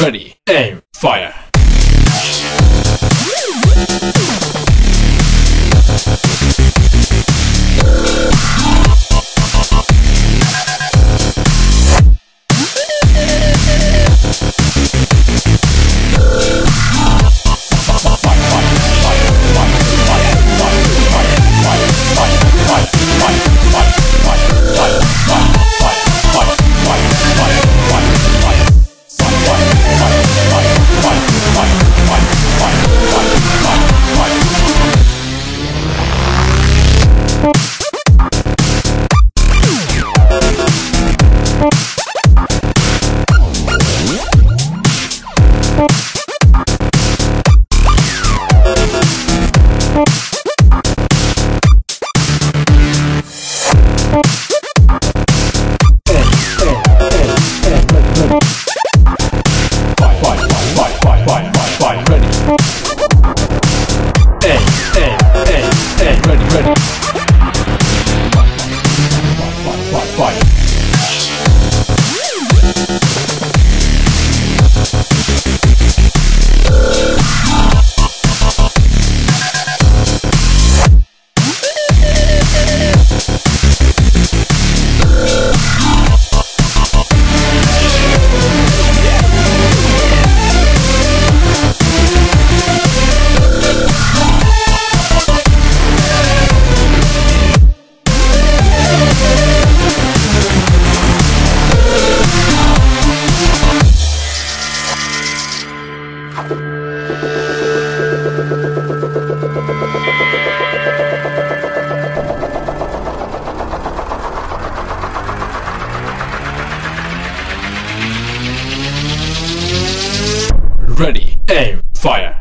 Ready, aim, fire. Good. Ready, aim, fire.